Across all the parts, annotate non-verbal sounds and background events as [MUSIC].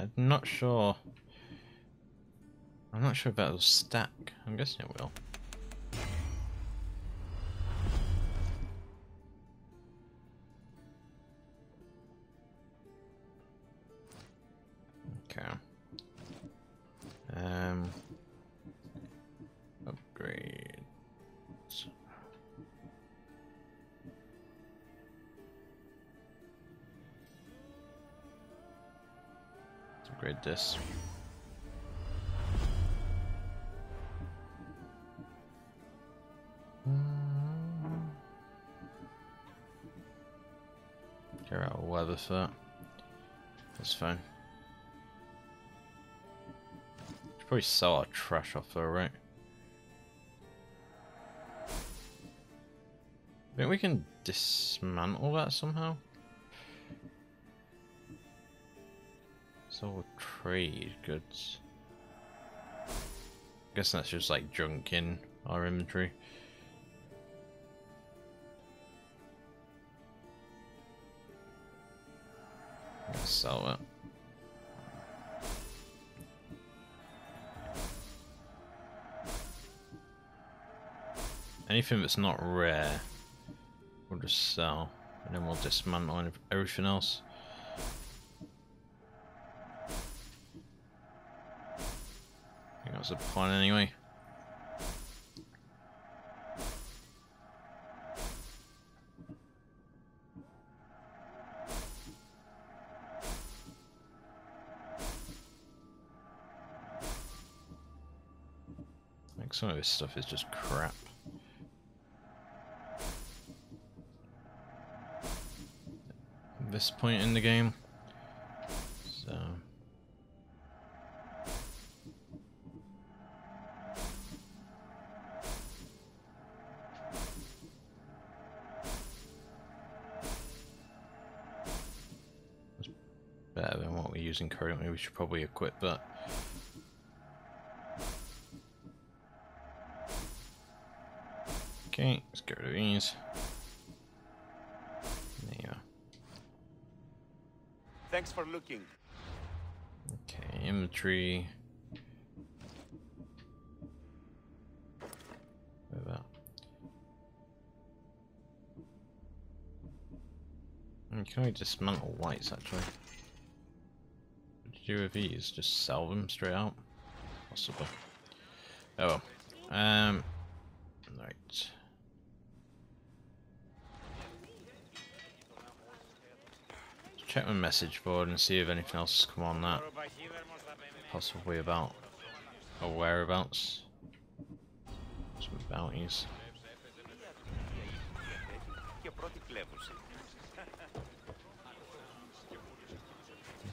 I'm not sure. I'm not sure if that'll stack. I'm guessing it will. That. That's fine. Should probably sell our trash off though, right? I think we can dismantle that somehow. So trade goods. I guess that's just like junk in our inventory. Anything that's not rare, we'll just sell, and then we'll dismantle everything else. I think that's a plan anyway. Like some of this stuff is just crap. This point in the game. So better than what we're using currently. We should probably equip that. Okay, let's rid of these. Thanks for looking. Okay, inventory. Where that? You can only dismantle whites actually. What do you do with these? Just sell them straight out? Possibly. Oh. Um right. Check my message board and see if anything else has come on that. Possibly about or whereabouts. Some bounties.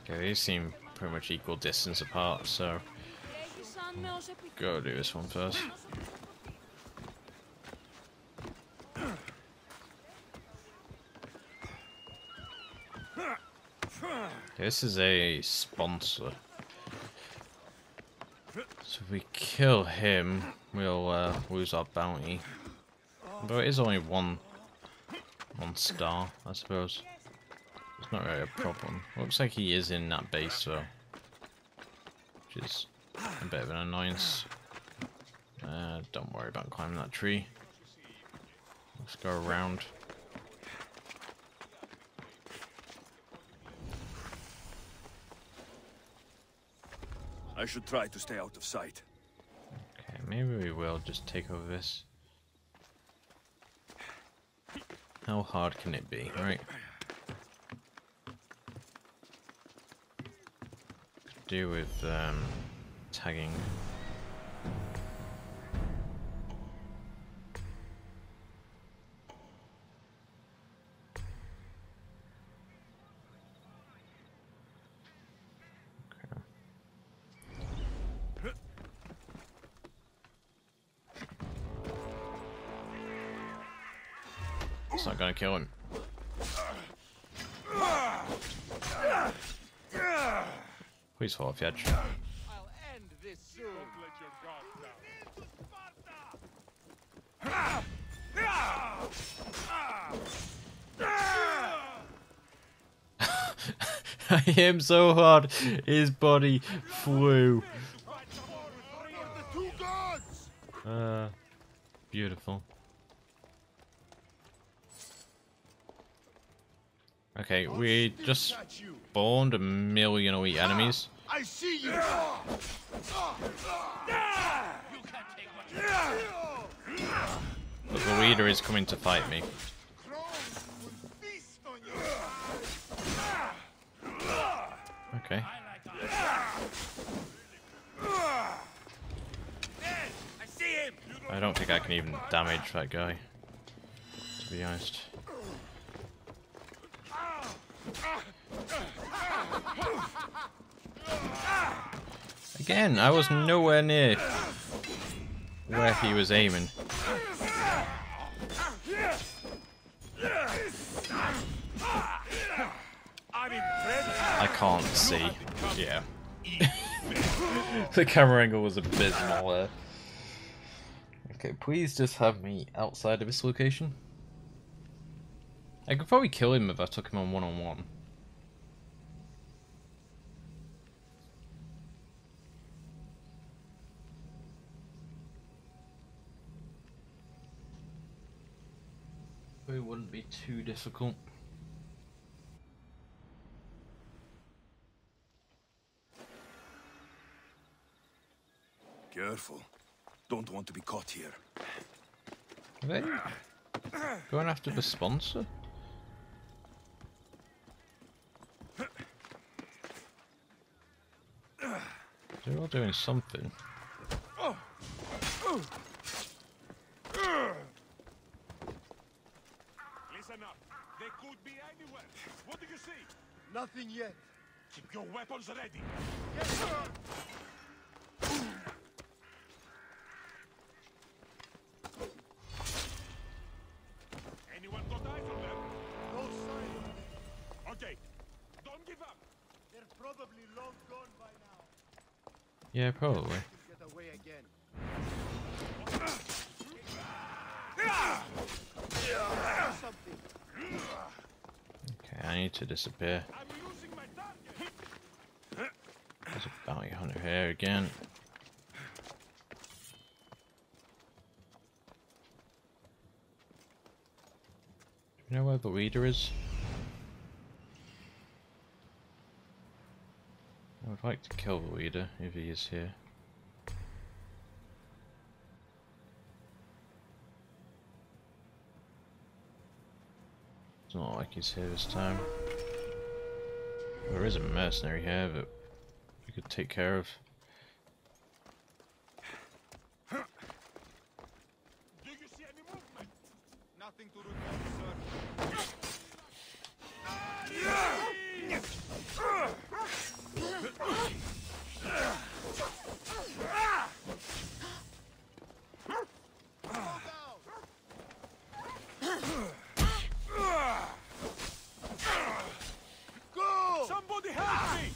Okay, these seem pretty much equal distance apart, so go do this one first. This is a sponsor. So if we kill him, we'll uh, lose our bounty. Though it is only one one star, I suppose. It's not really a problem. Looks like he is in that base though. Which is a bit of an annoyance. Uh, don't worry about climbing that tree. Let's go around. I should try to stay out of sight. Okay, maybe we will just take over this. How hard can it be, right? Could do with um, tagging. It's not gonna kill him. Please fall off the edge. I'll end this soon. [LAUGHS] I hit him so hard, his body flew. Uh, beautiful. Okay, oh, we just spawned a million wee enemies. Ah, I see you! Ah, ah. But the leader is coming to fight me. Okay. I see him! I don't think I can even damage that guy. To be honest. Again, I was nowhere near where he was aiming. I can't see. Yeah. [LAUGHS] the camera angle was abysmal there. Okay, please just have me outside of this location. I could probably kill him if I took him on one on one. It wouldn't be too difficult. Careful. Don't want to be caught here. Are they going after the sponsor? They're all doing something. Listen up. They could be anywhere. What do you see? Nothing yet. Keep your weapons ready. Yes, sir! Yeah, probably. Okay, I need to disappear. There's a bounty hunter here again. Do you know where the leader is? I would like to kill the leader if he is here. It's not like he's here this time. There is a mercenary here that we could take care of. Do you see any movement? Nothing to report, sir. Go! Somebody help me!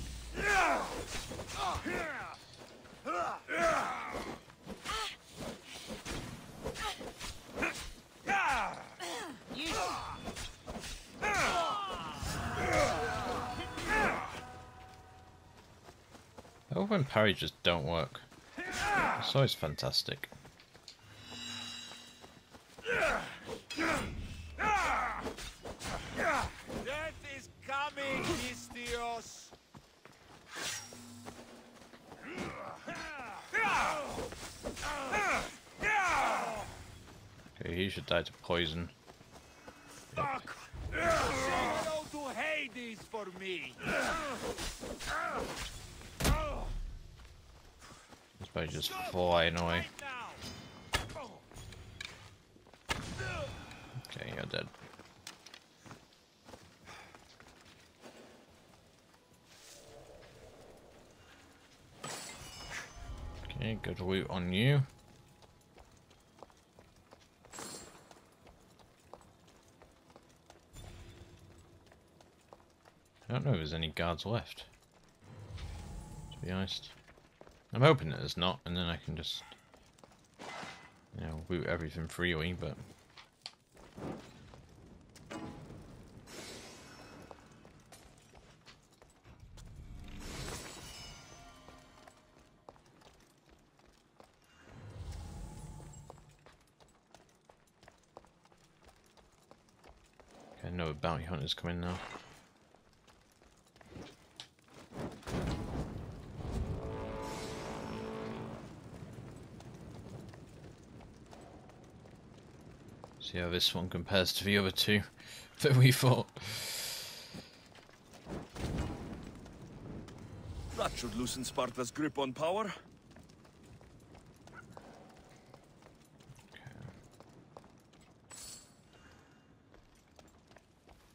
I love when parries just don't work. It's always fantastic. Death is coming, Misthios! Okay, he should die to poison. Fuck! Say to Hades for me! Probably just flying away. Okay, you're dead. Okay, good loot on you. I don't know if there's any guards left. To be honest. I'm hoping that it's not, and then I can just, you know, boot everything freely, but... Okay, no bounty hunters coming now. See how this one compares to the other two [LAUGHS] that we fought. That should loosen Sparta's grip on power.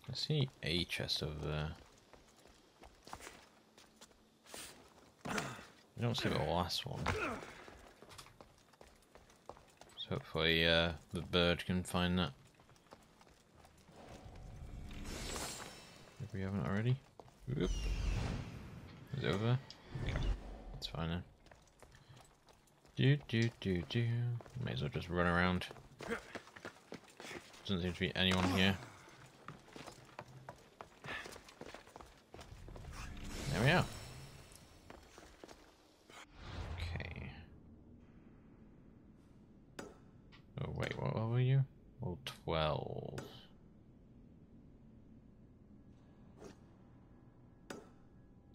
I see a chest over there. Uh, I don't see the last one. So hopefully uh, the bird can find that. If we haven't already. Whoop. Is it over. That's fine then. Do do do do. May as well just run around. Doesn't seem to be anyone here. There we are. Okay. Oh wait, what, what were you? Oh, 12.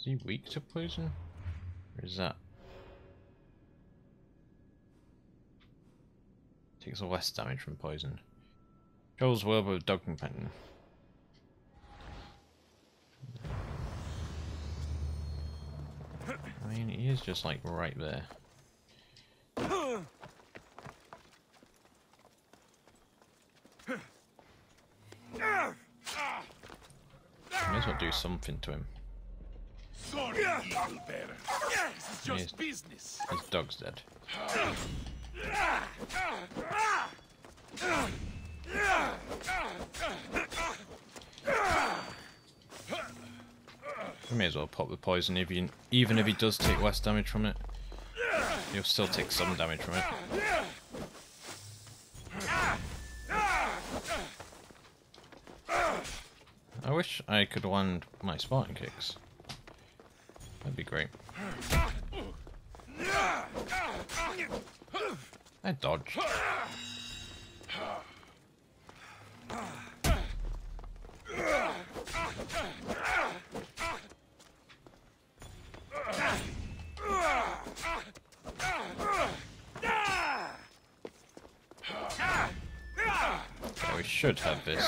Is he weak to poison? Or is that... Takes less damage from poison. Joel's well with dog companion. I mean, he is just like right there. I May as well do something to him. Sorry, evil bear. This is just Yes. business. His dog's dead. We may as well pop the poison if you, even if he does take less damage from it. He'll still take some damage from it. I wish I could land my Spartan kicks. That'd be great. I we should have this.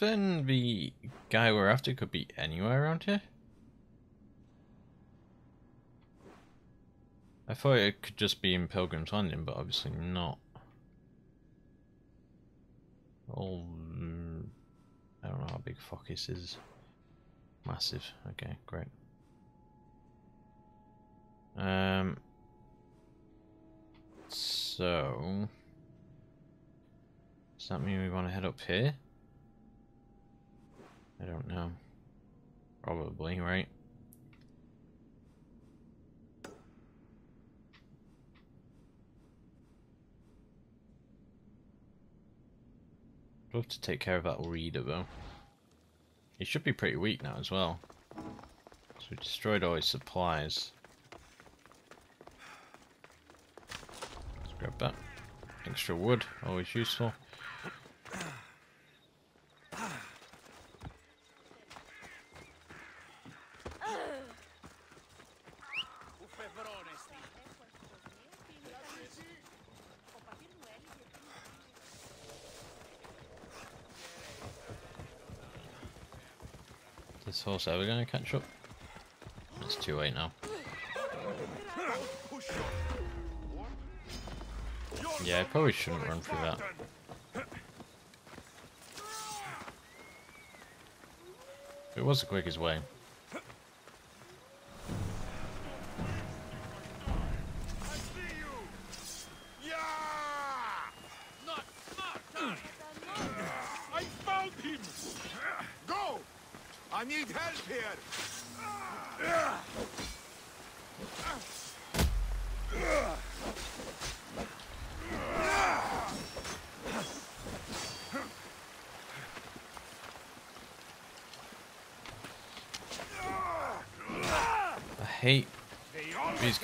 Guessing the guy we're after could be anywhere around here. I thought it could just be in Pilgrim's Landing, but obviously not. Oh, mm, I don't know how big Phokis is. Massive. Okay, great. Um. So. Does that mean we want to head up here? I don't know. Probably, right? We'll have to take care of that reader though. He should be pretty weak now as well. So we destroyed all his supplies. Let's grab that. Extra wood, always useful. this horse ever going to catch up? It's too late now. Yeah, I probably shouldn't run through that. It was the quickest way.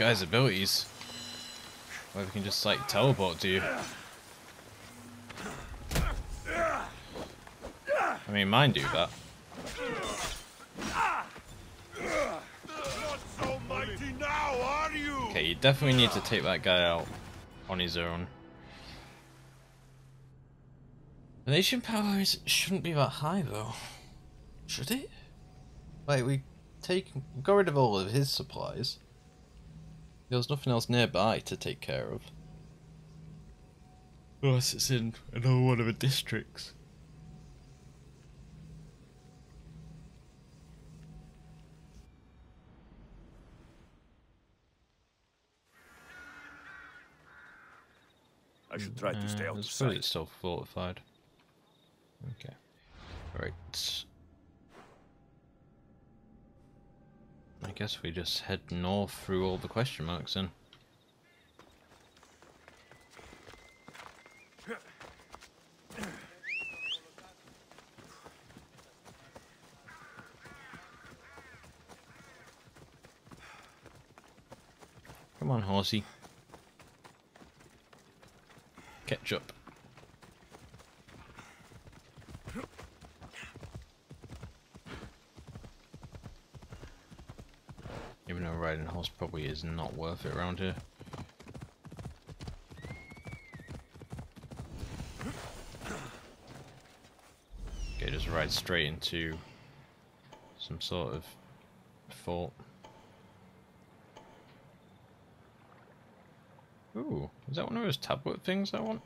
Guys' abilities. Where we can just like teleport to you. I mean, mine do that. So now, you? Okay, you definitely need to take that guy out on his own. Nation powers shouldn't be that high though. Should it? Like we take got rid of all of his supplies. There was nothing else nearby to take care of. Unless it's in another one of the districts. I should try to stay Uh, out I of sight. It's still fortified. Okay. Right. I guess we just head north through all the question marks then. Come on, horsey. Ketchup. Even though riding horse probably is not worth it around here. Okay, just ride straight into some sort of fort. Ooh, is that one of those tablet things I want?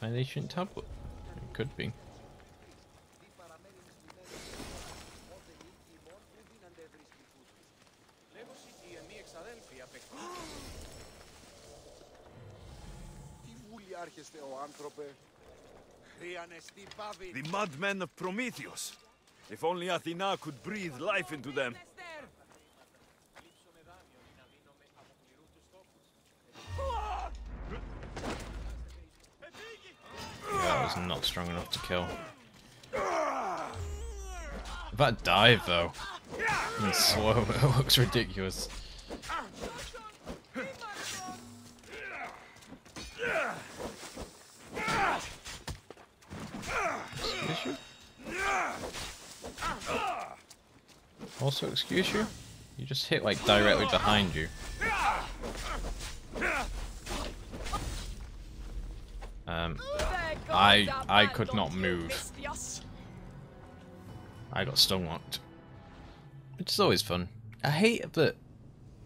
An ancient tablet. It could be. The madmen of Prometheus. If only Athena could breathe life into them. That was not strong enough to kill. That dive though. In slow, [LAUGHS] it looks ridiculous. Also, excuse you? You just hit like directly behind you. Um, I I could not move. I got stun locked. Which is always fun. I hate that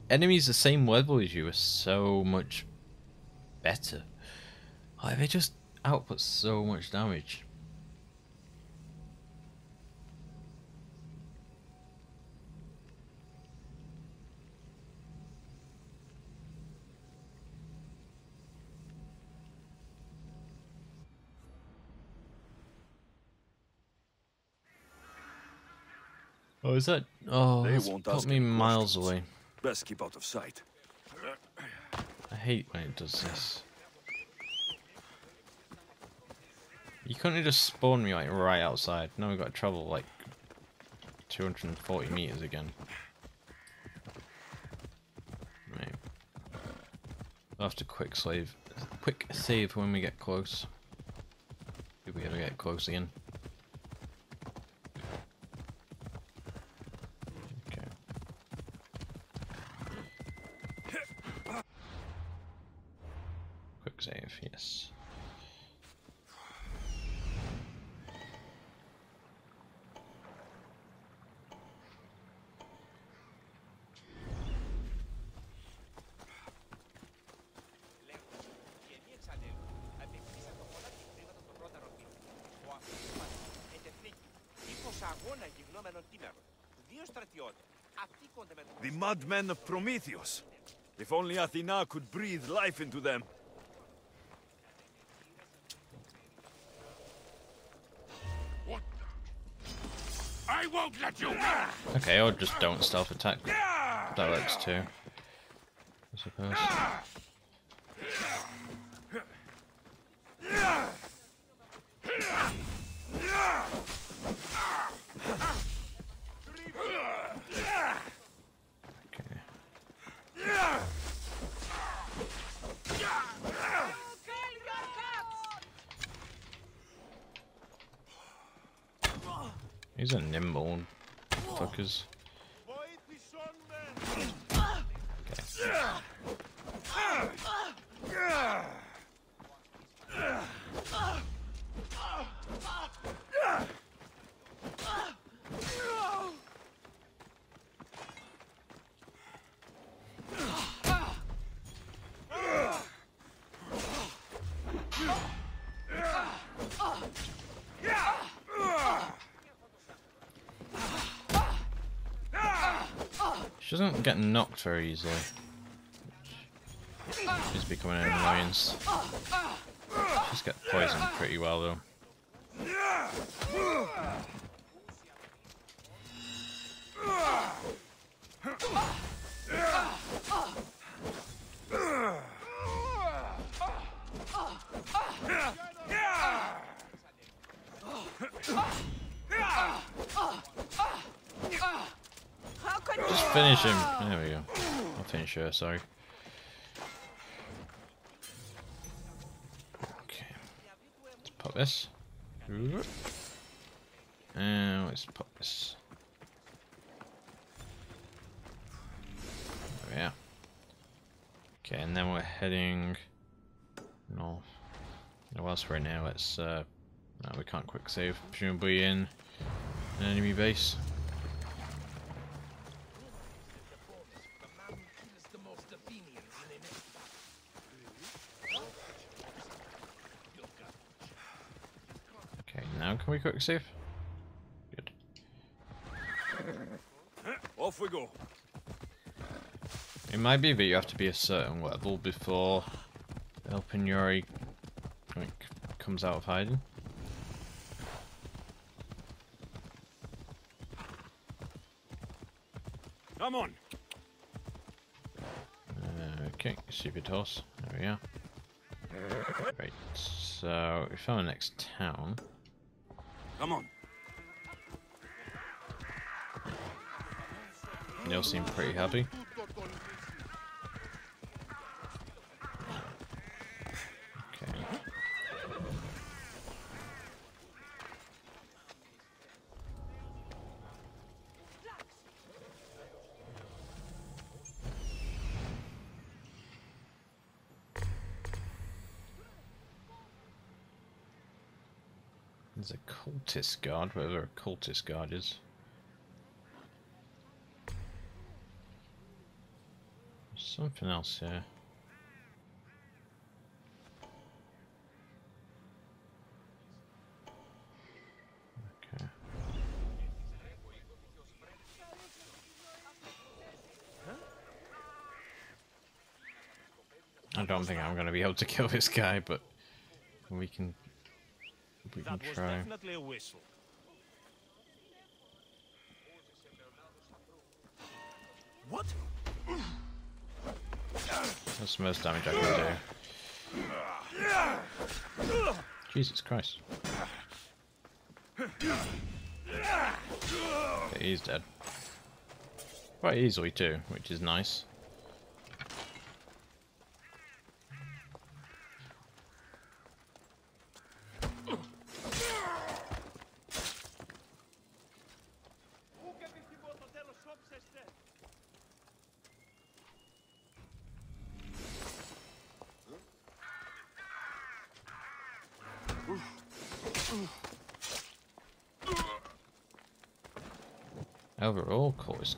enemies the same level as you are so much better. Like they just output so much damage. Oh, is that? Oh, They won't put me miles questions. away. Best keep out of sight. I hate when it does this. You couldn't have just spawned me like right outside. Now we've got to travel like 240 meters again. Right. We'll have to quick save, quick save when we get close. If we ever get close again. The mudmen of Prometheus. If only Athena could breathe life into them. What the? I won't let you. Okay, or just don't stealth attack. That works too. I suppose. These are nimble fuckers. Doesn't get knocked very easily. Is becoming an annoyance. She's get poisoned pretty well though. Finish him. There we go. I'll finish her, sorry. Okay. Let's pop this. And let's pop this. There we are. Okay, and then we're heading north. Now, whilst we're here, let's. Uh, no, we can't quick save. Presumably in an enemy base. Okay, quick save? Good. Off we go. It might be that you have to be a certain level before Elpenor like, comes out of hiding. Come on. Uh, okay, stupid horse. There we are. Right, so we found the next town. Come on. They all seem pretty happy. Okay. There's a cultist guard, whatever a cultist guard is. Something else here. Okay. I don't think I'm going to be able to kill this guy, but we can we That was try. definitely a whistle. What? That's the most damage I can do. Jesus Christ. Okay, he's dead. Quite easily too, which is nice.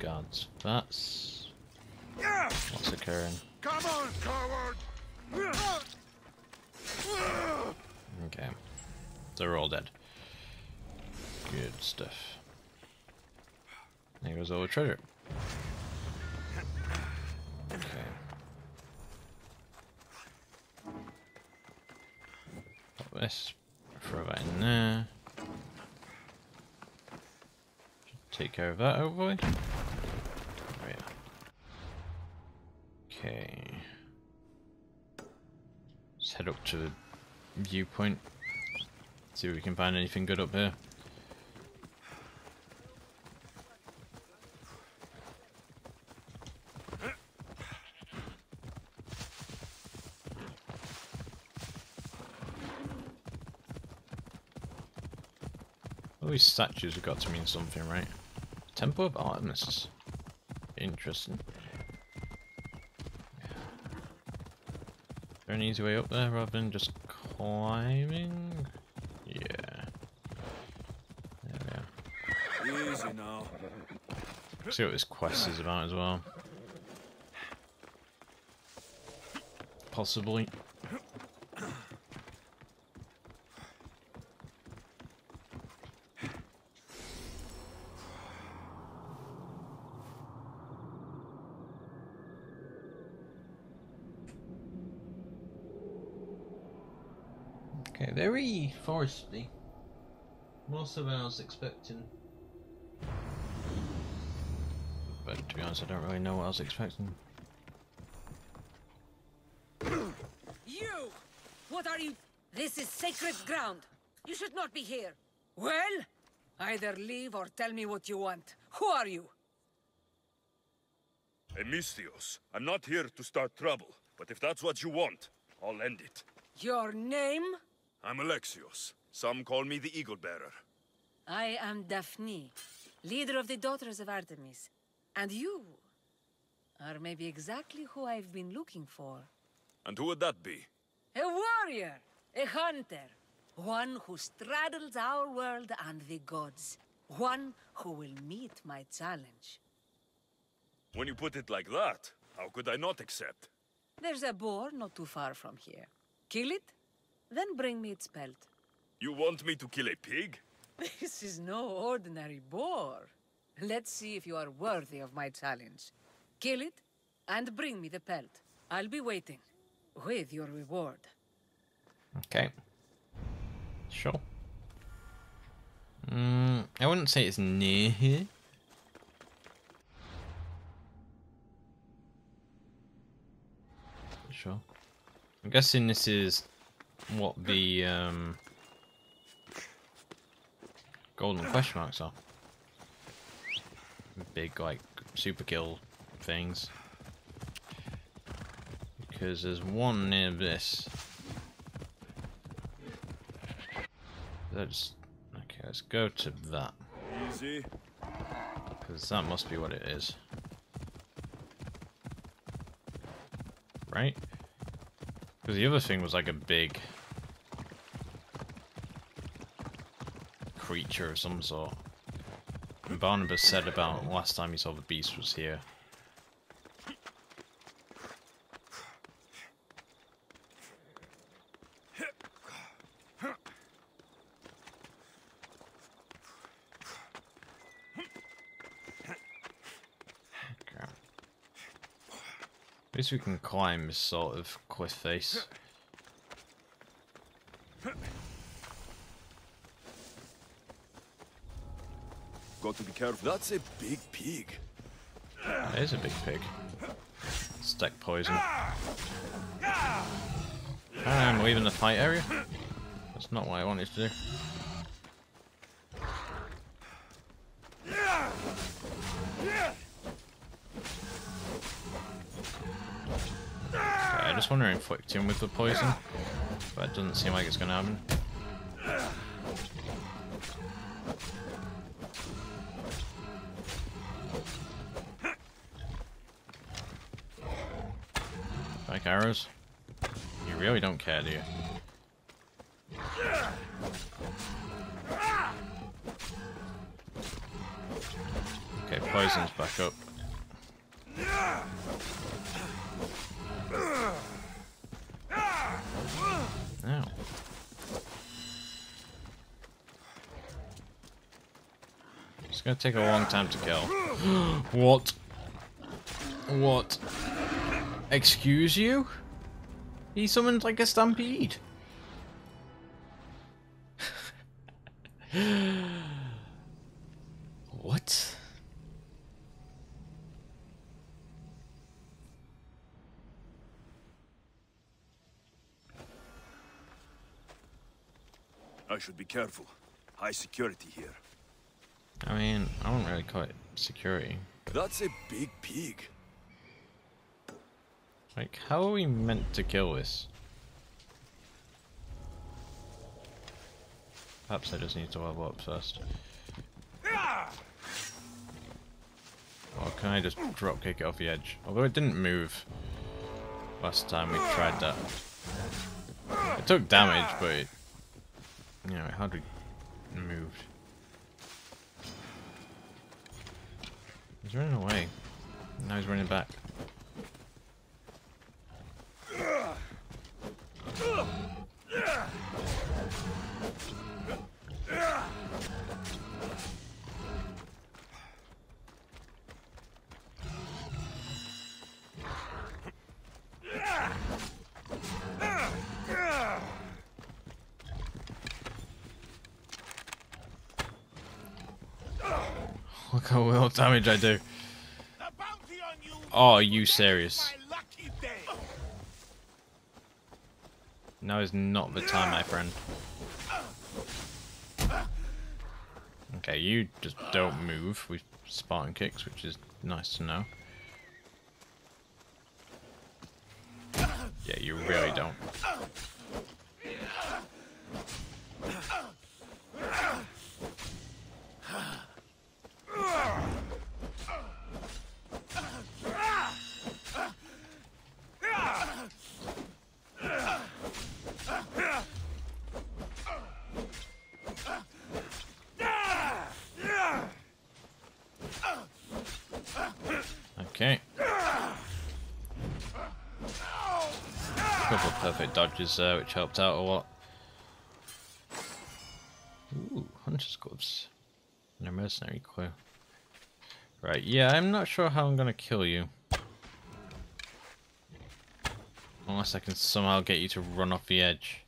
Guards. That's what's occurring. Come on, coward! Okay. They're all dead. Good stuff. There goes all the treasure. Okay. Pop this. Throw that in there. Take care of that, hopefully. Oh The viewpoint. See if we can find anything good up here. All these statues have got to mean something, right? Temple of Artemis. Interesting. There an easy way up there rather than just climbing? Yeah. There we are. Easy now. See what this quest is about as well. Possibly. Okay, very foresty. More so than I was expecting. But to be honest, I don't really know what I was expecting. You! What are you? This is sacred ground. You should not be here. Well, either leave or tell me what you want. Who are you? Emistios, I'm not here to start trouble, but if that's what you want, I'll end it. Your name? I'm Alexios. Some call me the Eagle Bearer. I am Daphne, leader of the Daughters of Artemis. And you are maybe exactly who I've been looking for. And who would that be? A warrior, a hunter, one who straddles our world and the gods, one who will meet my challenge. When you put it like that, how could I not accept? There's a boar not too far from here. Kill it, then bring me its pelt. You want me to kill a pig? [LAUGHS] This is no ordinary boar. Let's see if you are worthy of my challenge. Kill it, and bring me the pelt. I'll be waiting, with your reward. Okay. Sure. Mm, I wouldn't say it's near here. Sure. I'm guessing this is what the um, golden question marks are. Big, like, super kill things. Because there's one near this. Let's okay. Let's go to that Easy. because that must be what it is, right? Because the other thing was like a big creature of some sort. And Barnabas said about last time he saw the beast was here. At least we can climb this sort of cliff face. Got to be careful. That's a big pig. It is a big pig. Stack poison. Um, I'm leaving the fight area. That's not what I wanted to do. Okay, I just want to inflict him with the poison, but it doesn't seem like it's gonna happen. Arrows? You really don't care, do you? Okay, poison's back up. Ow. It's gonna take a long time to kill. [GASPS] what? What? Excuse you? He summoned like a stampede. [LAUGHS] what? I should be careful. High security here. I mean, I wouldn't really call it security. That's a big pig. Like, how are we meant to kill this? Perhaps I just need to level up first. Or can I just drop kick it off the edge? Although it didn't move last time we tried that. It took damage, but it, you know, it hardly moved. He's running away. Now he's running back. Look how little damage I do. The bounty on you Oh, are you serious? Now is not the time, my friend. Okay, you just don't move with Spartan kicks, which is nice to know. Yeah, you really don't. Perfect dodges there, which helped out a lot. Ooh, hunter's gloves. And a mercenary clue. Right, yeah, I'm not sure how I'm gonna kill you. Unless I can somehow get you to run off the edge.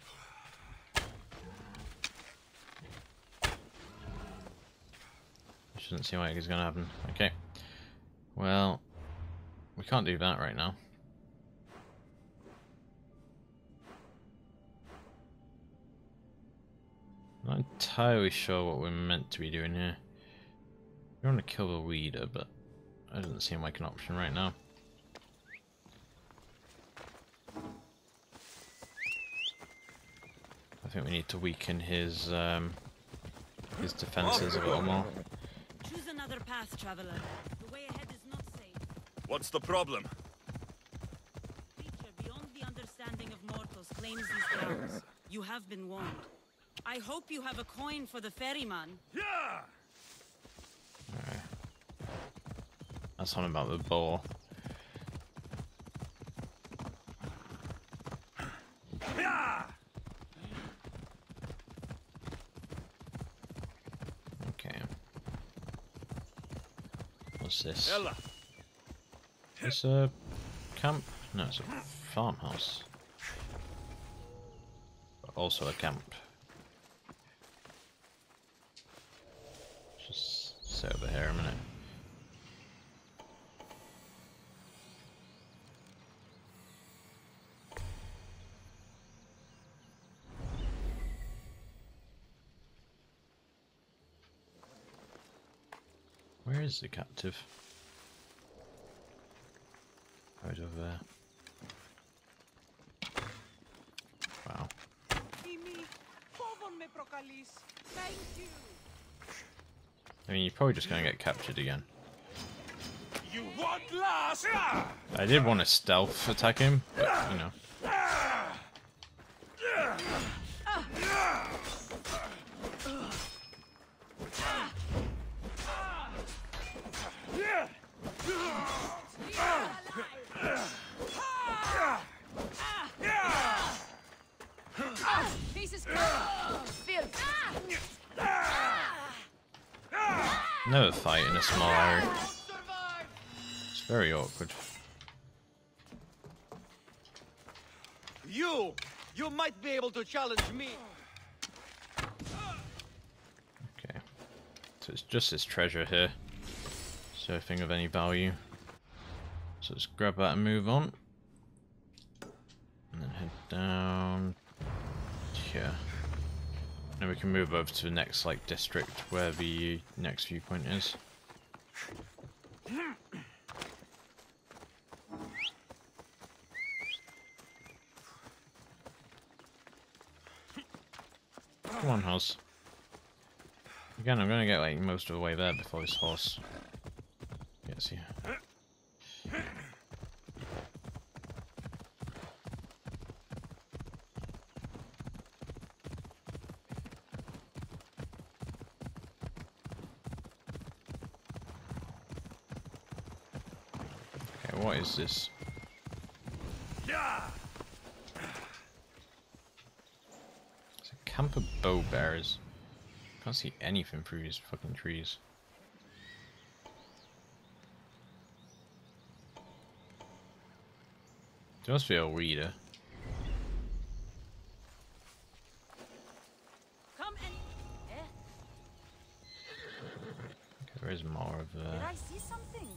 Which doesn't seem like it's gonna happen. Okay. Well, we can't do that right now. Entirely sure what we're meant to be doing here. We want to kill the leader, but that doesn't seem like an option right now. I think we need to weaken his um, his defenses a little more. Choose another path, traveler. The way ahead is not safe. What's the problem? Creature beyond the understanding of mortals claims these grounds. You have been warned. I hope you have a coin for the ferryman. Yeah! That's something about the boar. Yeah! Okay. What's this? Ella! It's a camp? No, it's a farmhouse. But also a camp. Just sit over here a minute. Where is the captive. Right over there. Wow. I mean, you're probably just going to get captured again. I did want to stealth attack him, but, you know. Never fight in a small area. It's very awkward. You! You might be able to challenge me! Okay. So it's just this treasure here. So thing of any value. So let's grab that and move on. And then head down here. And we can move over to the next like district where the next viewpoint is. Come on, horse. Again, I'm gonna get like most of the way there before this horse gets here. Okay, what is this? It's a camp of bow bearers. Can't see anything through these fucking trees. There must be a reader. Come and. Eh? There is more of Did uh, I see something?